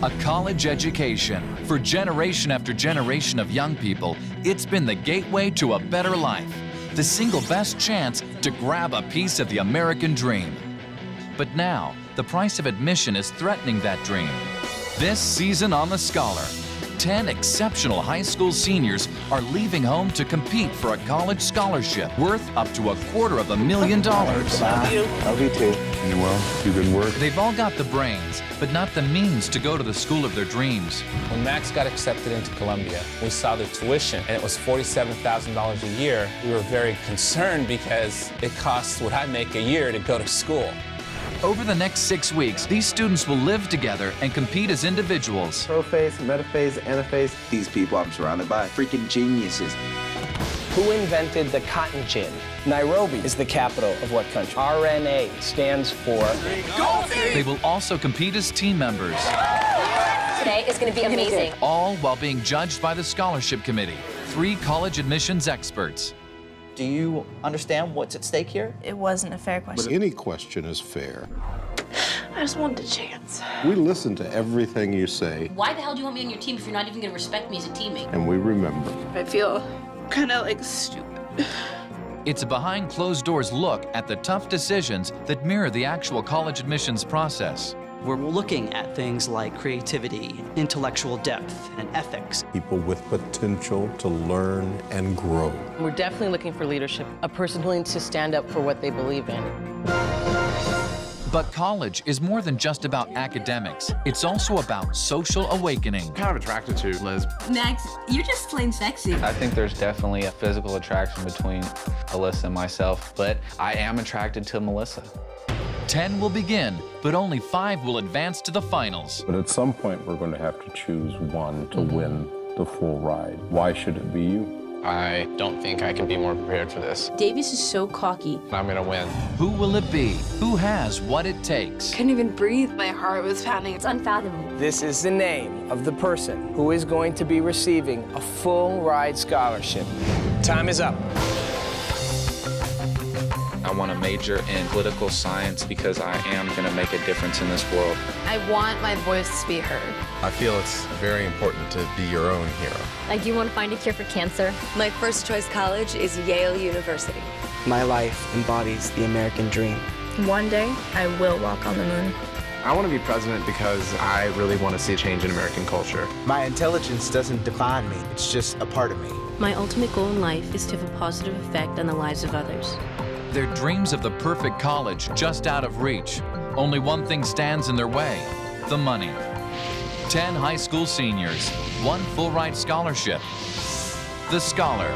A college education. For generation after generation of young people, it's been the gateway to a better life. The single best chance to grab a piece of the American dream. But now, the price of admission is threatening that dream. This season on The Scholar, 10 exceptional high school seniors are leaving home to compete for a college scholarship worth up to a quarter of a million dollars. Love you. Love you too. You Well, do good work. They've all got the brains, but not the means to go to the school of their dreams. When Max got accepted into Columbia, we saw the tuition, and it was $47,000 a year. We were very concerned because it costs what I make a year to go to school. Over the next six weeks, these students will live together and compete as individuals. Prophase, metaphase, anaphase. These people I'm surrounded by, freaking geniuses. Who invented the cotton gin? Nairobi is the capital of what country? RNA stands for. They will also compete as team members. Today is going to be amazing. All while being judged by the scholarship committee, three college admissions experts. Do you understand what's at stake here? It wasn't a fair question. But any question is fair. I just wanted a chance. We listen to everything you say, Why the hell do you want me on your team if you're not even going to respect me as a teammate? and we remember. I feel kind of like stupid. It's a behind closed doors look at the tough decisions that mirror the actual college admissions process. We're looking at things like creativity, intellectual depth, and ethics. People with potential to learn and grow. We're definitely looking for leadership, a person willing to stand up for what they believe in. But college is more than just about academics. It's also about social awakening. kind of attracted to Liz. Max, you're just plain sexy. I think there's definitely a physical attraction between Alyssa and myself, but I am attracted to Melissa. 10 will begin, but only five will advance to the finals. But at some point, we're going to have to choose one to mm-hmm. win the full ride. Why should it be you? I don't think I can be more prepared for this. Davies is so cocky. I'm gonna win. Who will it be? Who has what it takes? Couldn't even breathe. My heart was pounding. It's unfathomable. This is the name of the person who is going to be receiving a full ride scholarship. Time is up. I want to major in political science because I am going to make a difference in this world. I want my voice to be heard. I feel it's very important to be your own hero. I do want to find a cure for cancer? My first choice college is Yale University. My life embodies the American dream. One day, I will walk on the moon. I want to be president because I really want to see a change in American culture. My intelligence doesn't define me. It's just a part of me. My ultimate goal in life is to have a positive effect on the lives of others. Their dreams of the perfect college just out of reach. Only one thing stands in their way the money. 10 high school seniors, one full ride scholarship. The Scholar.